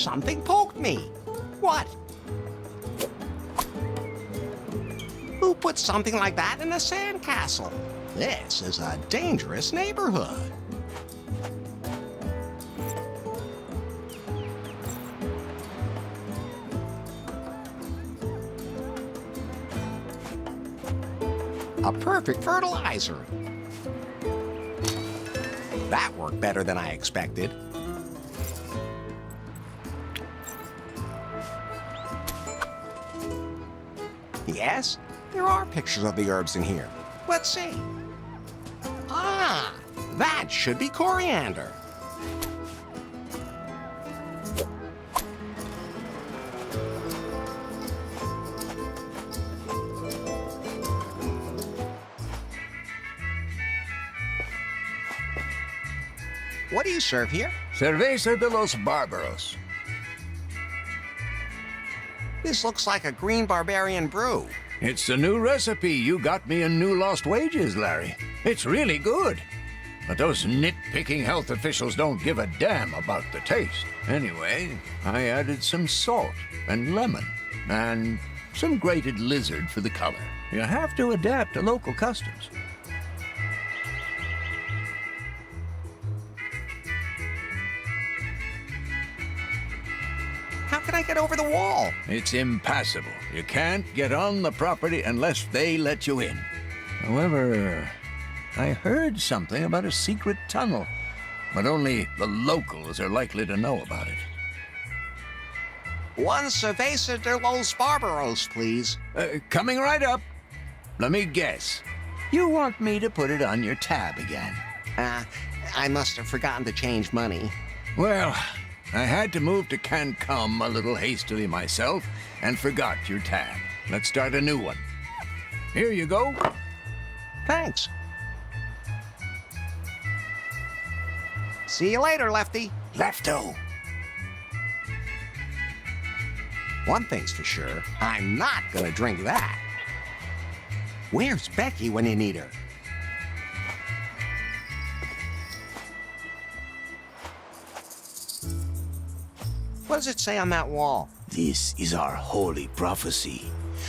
Something poked me. What? Who put something like that in a sandcastle? This is a dangerous neighborhood. A perfect fertilizer. That worked better than I expected. Pictures of the herbs in here. Let's see. Ah, that should be coriander. What do you serve here? Cerveza de los Barbaros. This looks like a green barbarian brew. It's the new recipe you got me in New Lost Wages, Larry. It's really good. But those nitpicking health officials don't give a damn about the taste. Anyway, I added some salt and lemon and some grated lizard for the color. You have to adapt to local customs. Get over the wall? It's impassable. You can't get on the property unless they let you in. However, I heard something about a secret tunnel, but only the locals are likely to know about it. One cerveza de los barbaros, please. Uh, coming right up. Let me guess. You want me to put it on your tab again? Uh, I must have forgotten to change money. Well, I had to move to Cancun a little hastily myself and forgot your tab. Let's start a new one. Here you go. Thanks. See you later, Lefty. Lefto. One thing's for sure, I'm not gonna drink that. Where's Becky when you need her? What does it say on that wall? This is our holy prophecy,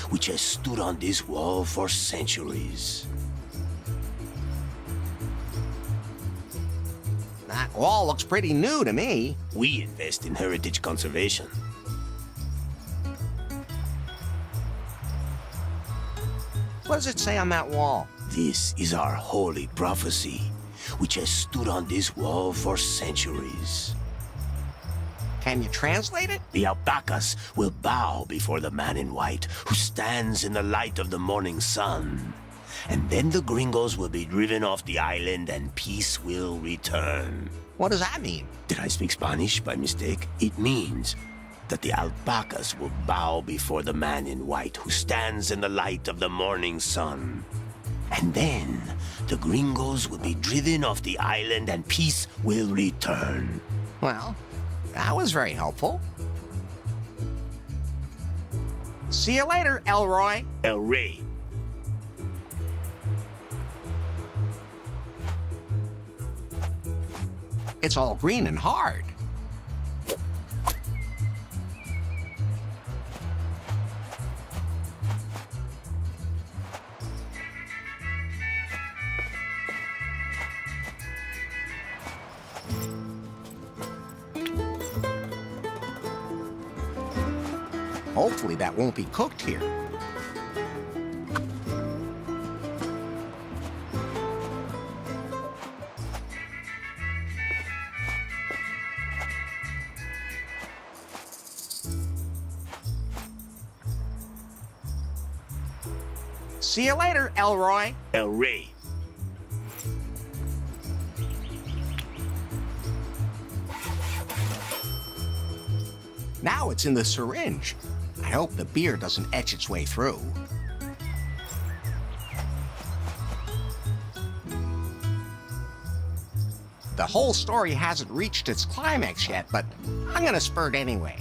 which has stood on this wall for centuries. That wall looks pretty new to me. We invest in heritage conservation. What does it say on that wall? This is our holy prophecy, which has stood on this wall for centuries. Can you translate it? The alpacas will bow before the man in white who stands in the light of the morning sun. And then the gringos will be driven off the island and peace will return. What does that mean? Did I speak Spanish by mistake? It means that the alpacas will bow before the man in white who stands in the light of the morning sun. And then the gringos will be driven off the island and peace will return. Well, that was very helpful. See you later, Elroy. El Rey. It's all green and hard. Hopefully that won't be cooked here. See you later, Elroy. El Rey. Now it's in the syringe. Hope the beer doesn't etch its way through. The whole story hasn't reached its climax yet, but I'm gonna spurt anyway.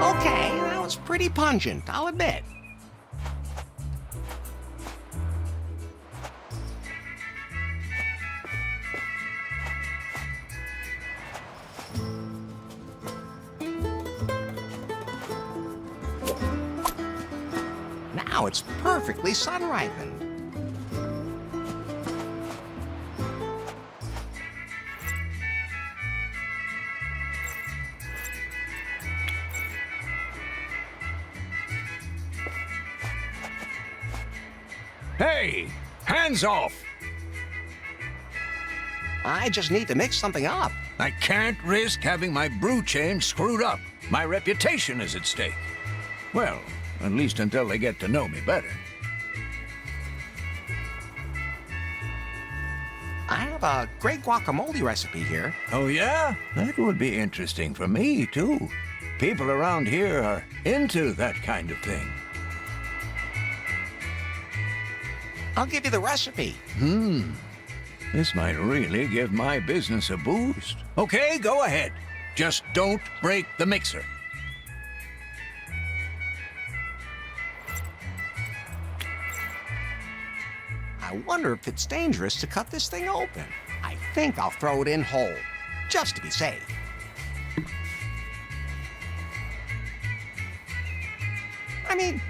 Okay, that was pretty pungent, I'll admit. Perfectly sun-ripened. Hey, hands off! I just need to mix something up. I can't risk having my brew chain screwed up. My reputation is at stake. Well, at least until they get to know me better. Have a great guacamole recipe here. Oh, yeah? That would be interesting for me, too. People around here are into that kind of thing. I'll give you the recipe. Hmm. This might really give my business a boost. Okay, go ahead. Just don't break the mixer. Wonder if it's dangerous to cut this thing open. I think I'll throw it in whole, just to be safe. I mean,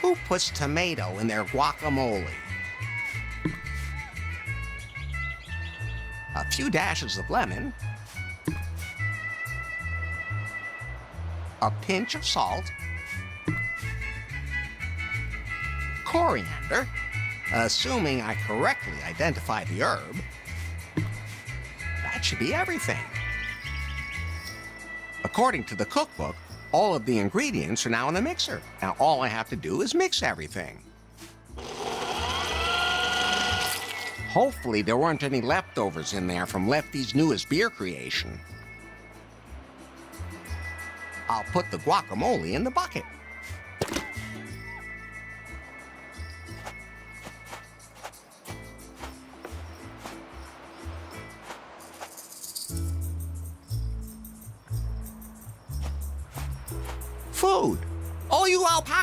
who puts tomato in their guacamole? A few dashes of lemon, a pinch of salt, coriander, assuming I correctly identify the herb. That should be everything. According to the cookbook, all of the ingredients are now in the mixer. Now all I have to do is mix everything. Hopefully there weren't any leftovers in there from Lefty's newest beer creation. I'll put the guacamole in the bucket.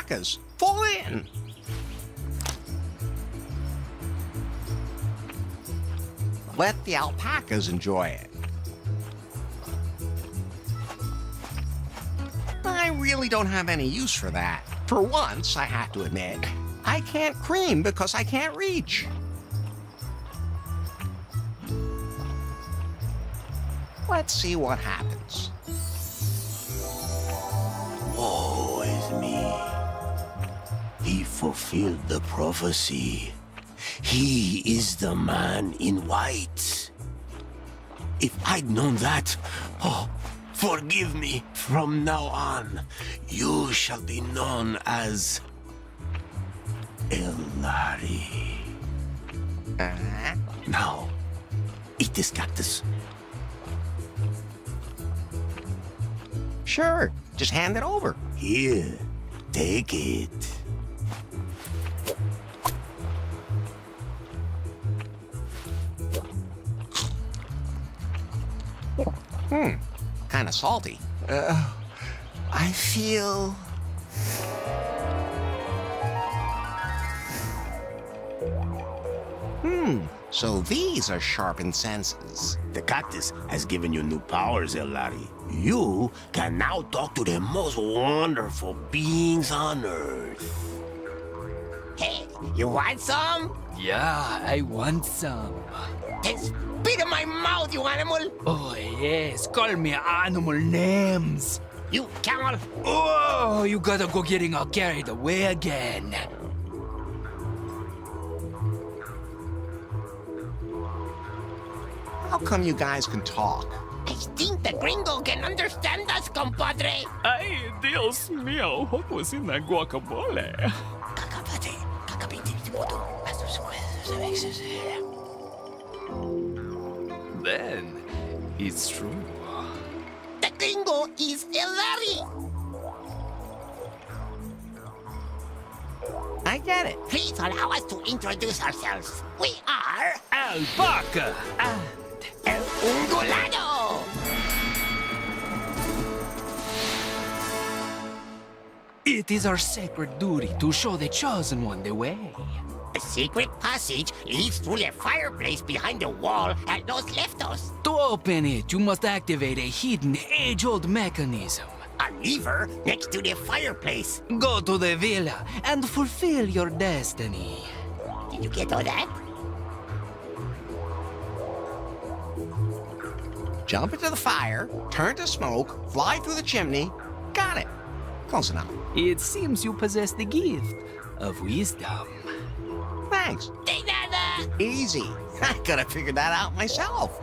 Alpacas, fall in! Let the alpacas enjoy it. I really don't have any use for that. For once, I have to admit, I can't cream because I can't reach. Let's see what happens. He fulfilled the prophecy. He is the man in white. If I'd known that, oh, forgive me. From now on, you shall be known as Elari. Uh-huh. Now, eat this cactus. Sure, just hand it over. Here, take it. Kind of salty. Uh, I feel. Hmm, so these are sharpened senses. The cactus has given you new powers, Elari. You can now talk to the most wonderful beings on Earth. Hey, you want some? Yeah, I want some. Then spit in my mouth, you animal! Oh, yes, call me animal names. You camel! Oh, you gotta go getting all carried away again. How come you guys can talk? I think the gringo can understand us, compadre. Ay, Dios mío, what was in that guacamole? Cacapate, cacapiti, tipoto, Then, it's true. The gringo is a Larry! I get it. Please allow us to introduce ourselves. We are Alpaca and El Ungulado. It is our sacred duty to show the chosen one the way. A secret passage leads through the fireplace behind the wall at Los Leftos. To open it, you must activate a hidden, age-old mechanism. A lever next to the fireplace. Go to the villa and fulfill your destiny. Did you get all that? Jump into the fire, turn to smoke, fly through the chimney. Got it. Close enough. It seems you possess the gift of wisdom. Thanks. Uh! Easy. I could have figured that out myself.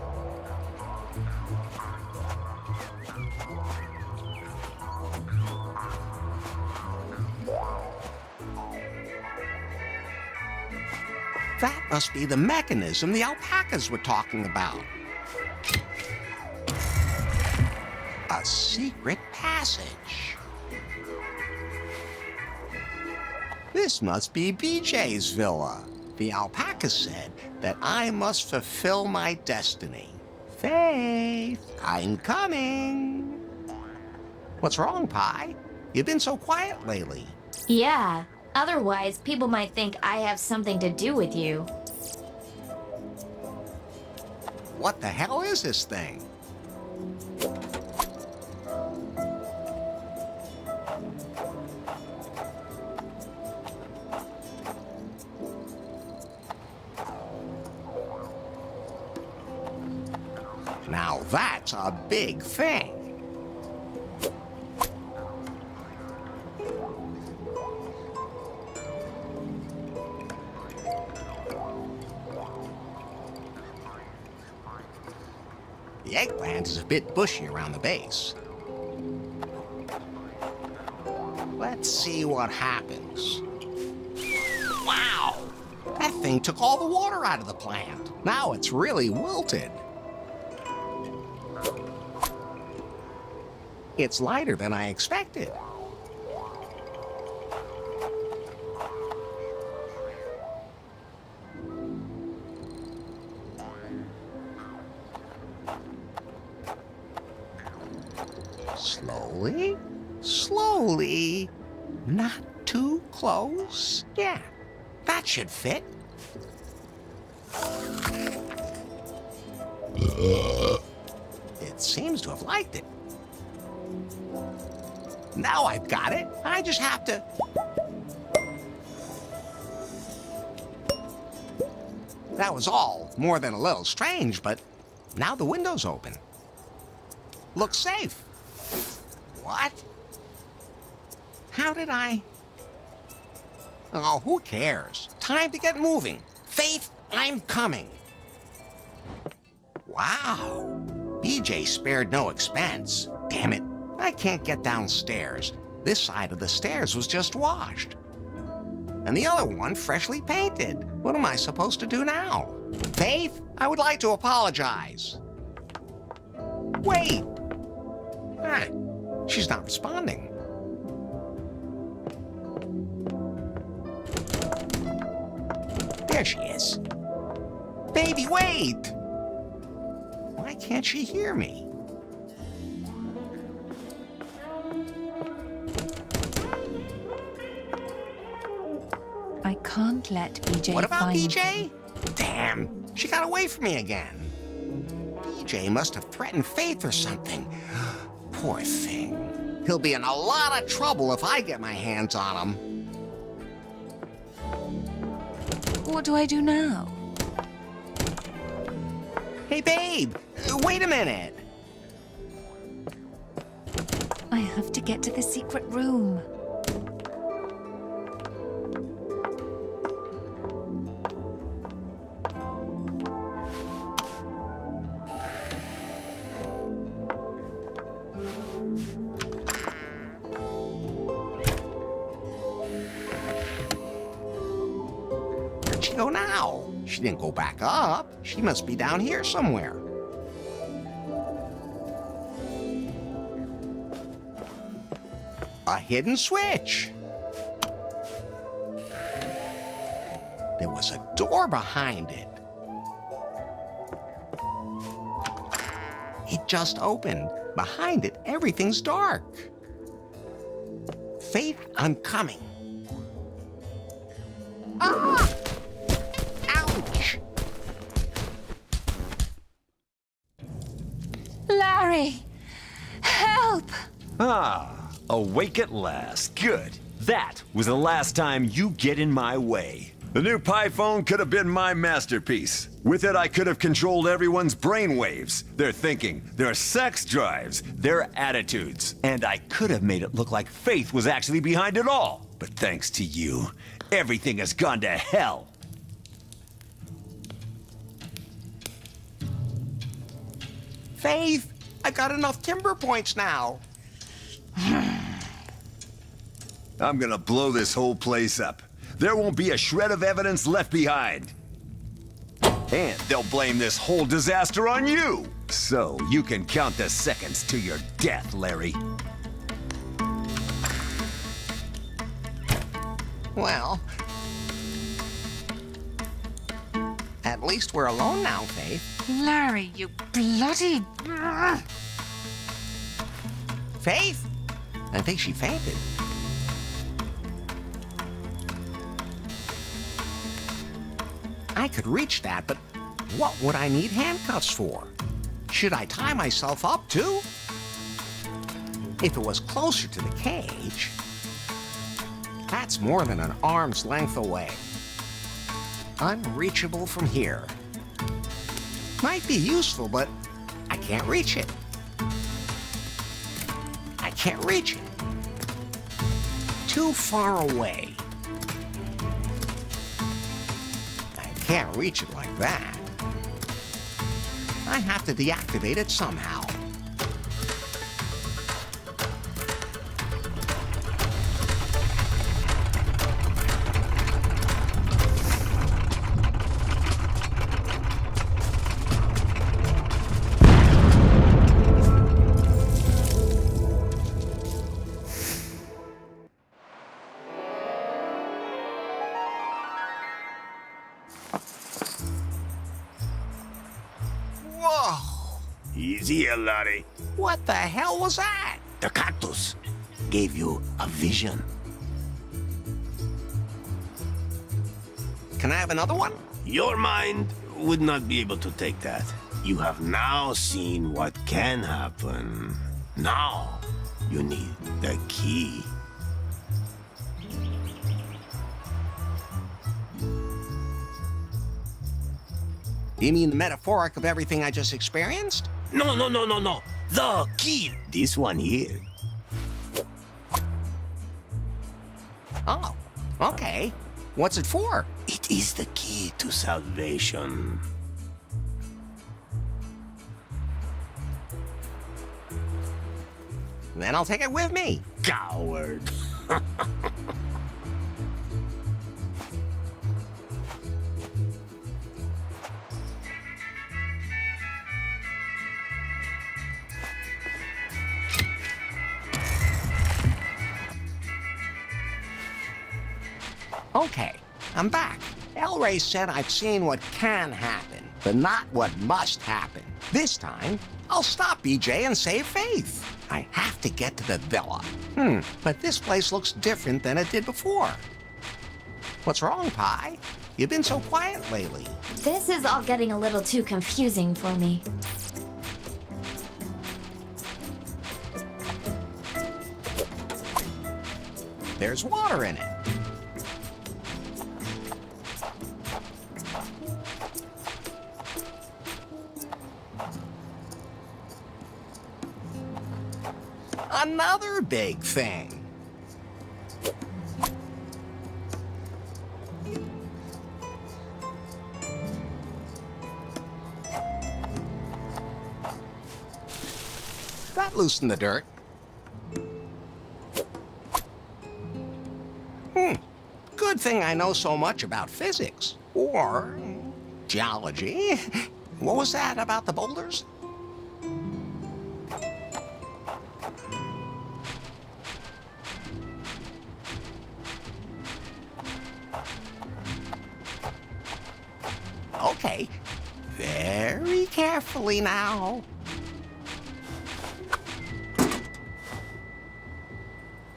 That must be the mechanism the alpacas were talking about. A secret passage. This must be BJ's villa. The alpaca said that I must fulfill my destiny. Faith, I'm coming. What's wrong, Pi? You've been so quiet lately. Yeah, otherwise people might think I have something to do with you. What the hell is this thing? Big thing. The eggplant is a bit bushy around the base. Let's see what happens. Wow! That thing took all the water out of the plant. Now it's really wilted. It's lighter than I expected. Slowly, slowly, not too close. Yeah, that should fit. It seems to have liked it. Now I've got it. I just have to... That was all more than a little strange, but now the window's open. Looks safe. What? How did I... Oh, who cares? Time to get moving. Faith, I'm coming. Wow. BJ spared no expense. Damn it. I can't get downstairs. This side of the stairs was just washed. And the other one freshly painted. What am I supposed to do now? Faith, I would like to apologize. Wait! Ah, she's not responding. There she is. Baby, wait! Why can't she hear me? Can't let BJ What about find BJ? Damn, she got away from me again. BJ must have threatened Faith or something. Poor thing. He'll be in a lot of trouble if I get my hands on him. What do I do now? Hey, babe, wait a minute. I have to get to the secret room. Back up. She must be down here somewhere. A hidden switch. There was a door behind it. It just opened. Behind it, everything's dark. Faith, I'm coming. Larry! Help! Ah, awake at last. Good. That was the last time you get in my way. The new Pi phone could have been my masterpiece. With it, I could have controlled everyone's brainwaves, their thinking, their sex drives, their attitudes. And I could have made it look like Faith was actually behind it all. But thanks to you, everything has gone to hell. Faith, I've got enough timber points now. I'm gonna blow this whole place up. There won't be a shred of evidence left behind. And they'll blame this whole disaster on you. So you can count the seconds to your death, Larry. Well, at least we're alone now, Faith. Larry, you bloody... Faith? I think she fainted. I could reach that, but what would I need handcuffs for? Should I tie myself up too? If it was closer to the cage, that's more than an arm's length away. Unreachable from here. Might be useful, but I can't reach it. I can't reach it. Too far away. I can't reach it like that. I have to deactivate it somehow. What the hell was that? The cactus gave you a vision. Can I have another one? Your mind would not be able to take that. You have now seen what can happen. Now, you need the key. You mean the metaphoric of everything I just experienced? No, no, no, no, no. The key. This one here. Oh, okay. What's it for? It is the key to salvation. Then I'll take it with me. Coward. I'm back. El Rey said I've seen what can happen, but not what must happen. This time, I'll stop BJ and save Faith. I have to get to the villa. Hmm, but this place looks different than it did before. What's wrong, Pi? You've been so quiet lately. This is all getting a little too confusing for me. There's water in it. Big thing. That loosened the dirt. Hmm. Good thing I know so much about physics. Or geology. What was that about the boulders? Carefully now.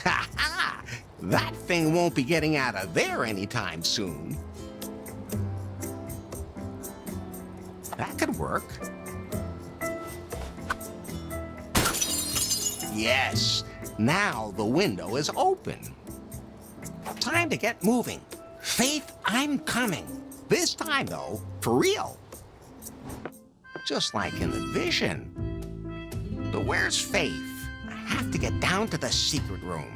Ha ha! That thing won't be getting out of there anytime soon. That could work. Yes, Now the window is open. Time to get moving. Faith, I'm coming. This time, though, for real. Just like in the vision. But where's Faith? I have to get down to the secret room.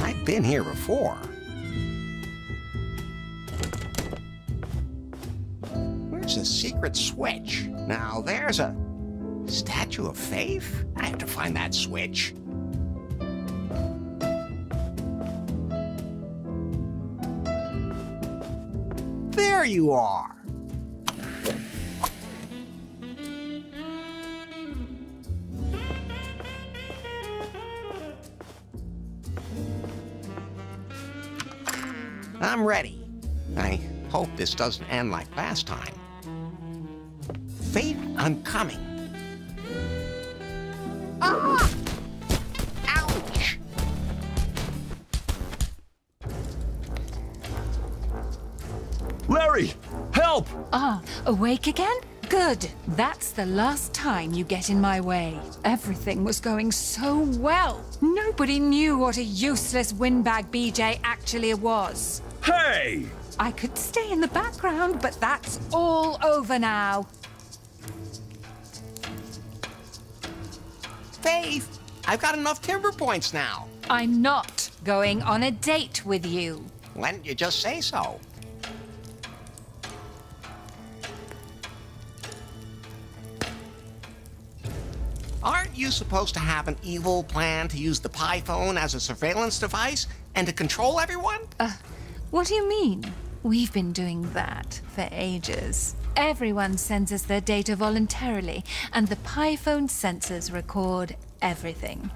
I've been here before. Where's the secret switch? Now, there's a statue of Faith? I have to find that switch. There you are. I'm ready. I hope this doesn't end like last time. Faith, I'm coming. Larry, help! Ah, awake again? Good. That's the last time you get in my way. Everything was going so well. Nobody knew what a useless windbag BJ actually was. Hey! I could stay in the background, but that's all over now. Faith, I've got enough timber points now. I'm not going on a date with you. Why didn't you just say so? Aren't you supposed to have an evil plan to use the Pi phone as a surveillance device and to control everyone? Uh, what do you mean? We've been doing that for ages. Everyone sends us their data voluntarily, and the PiPhone sensors record everything.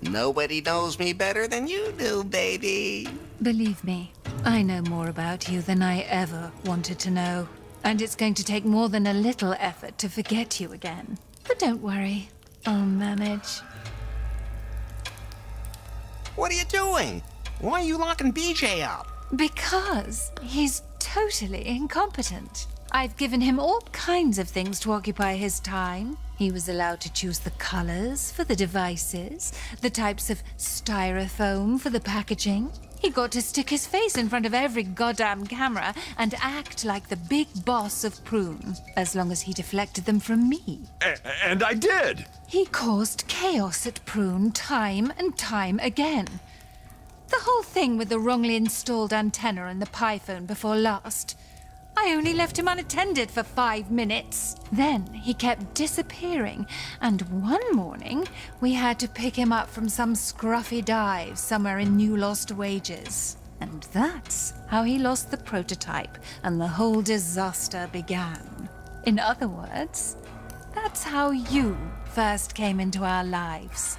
Nobody knows me better than you do, baby. Believe me, I know more about you than I ever wanted to know. And it's going to take more than a little effort to forget you again. But don't worry, I'll manage. What are you doing? Why are you locking BJ up? Because he's totally incompetent. I've given him all kinds of things to occupy his time. He was allowed to choose the colors for the devices, the types of styrofoam for the packaging. He got to stick his face in front of every goddamn camera and act like the big boss of Prune, as long as he deflected them from me. A- and I did! He caused chaos at Prune time and time again. The whole thing with the wrongly installed antenna and the PiPhone before last. I only left him unattended for five minutes. Then he kept disappearing, and one morning we had to pick him up from some scruffy dive somewhere in New Lost Wages. And that's how he lost the prototype and the whole disaster began. In other words, that's how you first came into our lives.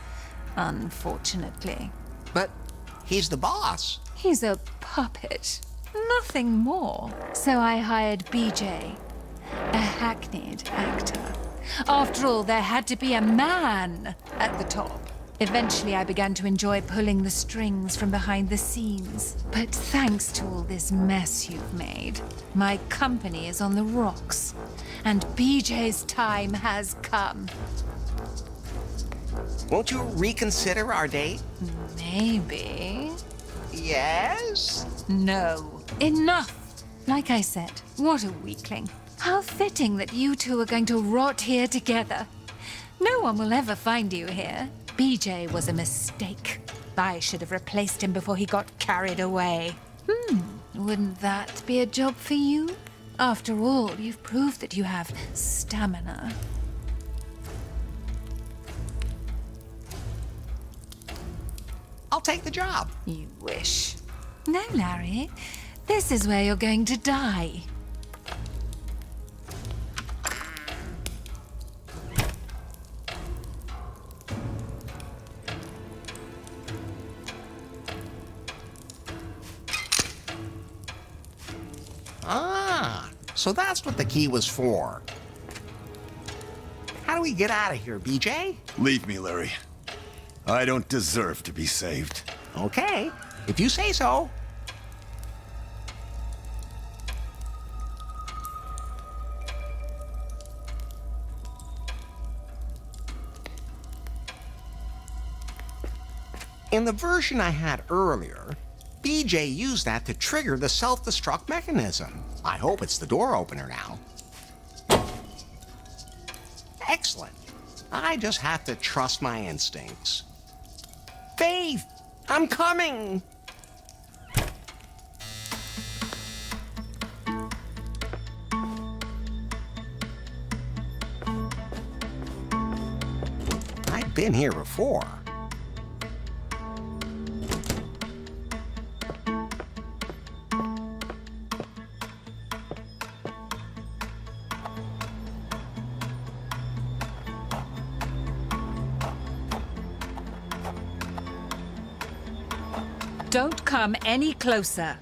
Unfortunately. But he's the boss. He's a puppet. Nothing more. So I hired BJ, a hackneyed actor. After all, there had to be a man at the top. Eventually, I began to enjoy pulling the strings from behind the scenes. But thanks to all this mess you've made, my company is on the rocks. And BJ's time has come. Won't you reconsider our date? Maybe. Yes? No. Enough! Like I said, what a weakling. How fitting that you two are going to rot here together. No one will ever find you here. BJ was a mistake. I should have replaced him before he got carried away. Hmm, wouldn't that be a job for you? After all, you've proved that you have stamina. I'll take the job. You wish. No, Larry. This is where you're going to die. Ah, so that's what the key was for. How do we get out of here, BJ? Leave me, Larry. I don't deserve to be saved. Okay, if you say so. In the version I had earlier, BJ used that to trigger the self-destruct mechanism. I hope it's the door opener now. Excellent. I just have to trust my instincts. Faith, I'm coming! I've been here before. Come any closer.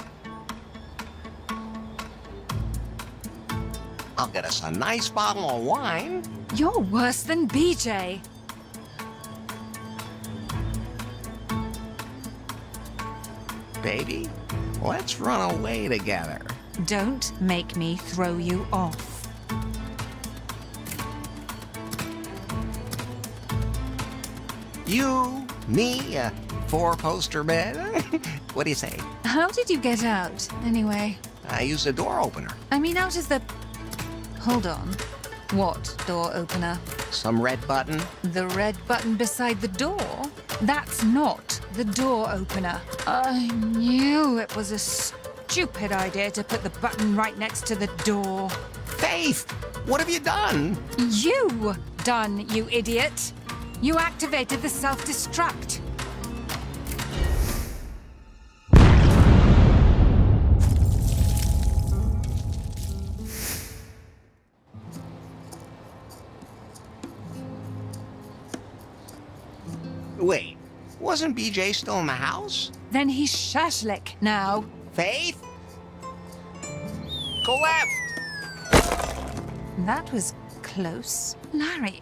I'll get us a nice bottle of wine. You're worse than BJ. Baby, let's run away together. Don't make me throw you off. You, me, uh, a four-poster bed. what do you say? How did you get out, anyway? I used a door opener. I mean, out of the... Hold on. What door opener? Some red button. The red button beside the door? That's not the door opener. I knew it was a stupid idea to put the button right next to the door. Faith, what have you done? You done, you idiot! You activated the self-destruct. Wait, wasn't BJ still in the house? Then he's shashlik now. Faith? Go left! That was close. Larry,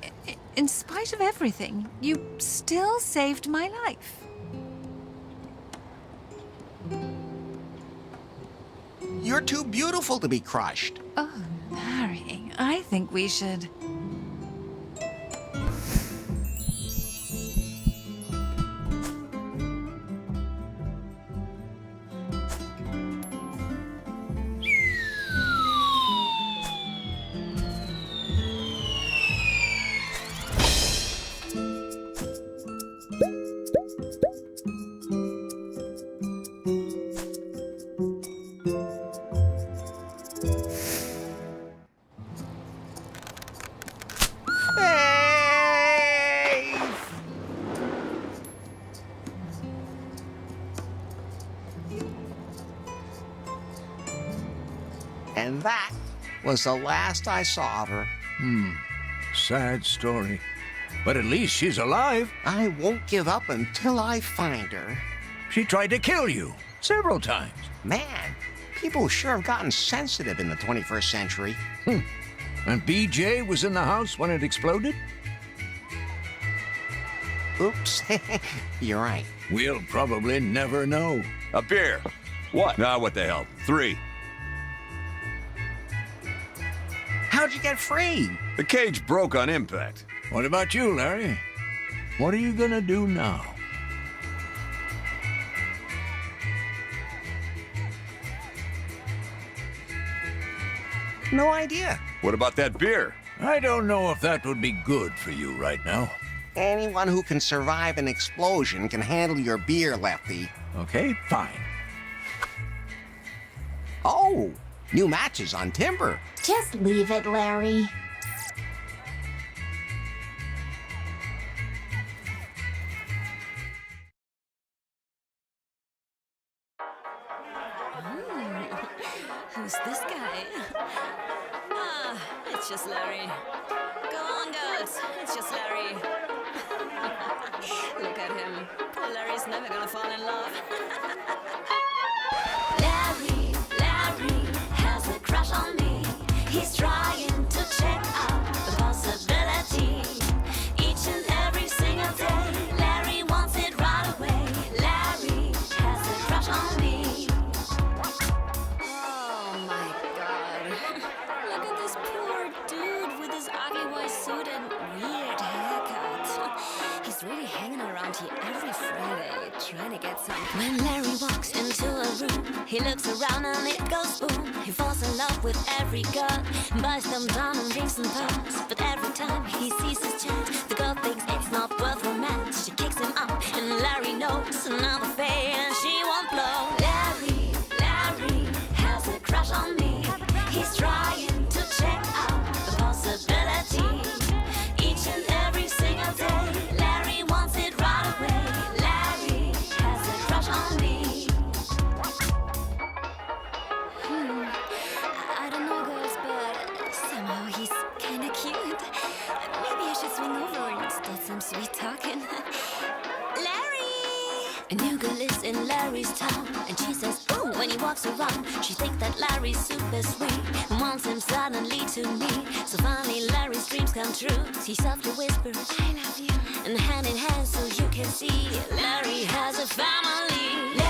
in spite of everything, you still saved my life. You're too beautiful to be crushed. Oh, Larry, I think we should. And that was the last I saw of her. Hmm. Sad story. But at least she's alive. I won't give up until I find her. She tried to kill you several times. Man, people sure have gotten sensitive in the 21st century. Hmm. And BJ was in the house when it exploded? Oops. You're right. We'll probably never know. A beer. What? Nah, what the hell? Three. How'd you get free? The cage broke on impact. What about you, Larry? What are you gonna do now? No idea. What about that beer? I don't know if that would be good for you right now. Anyone who can survive an explosion can handle your beer, Lefty. Okay, fine. Oh, new matches on timber. Just leave it, Larry. Who's this guy? Ah, it's just Larry. Buys them down and drinks and pounds. But every time he sees his chance, the girl thinks it's not worth romance. She kicks him up, and Larry knows another fan. she won't blow. Larry, Larry has a crush on me. walks around. She thinks that Larry's super sweet and wants him suddenly to meet. So finally, Larry's dreams come true. He softly whispers, I love you. And hand in hand, so you can see Larry has a family.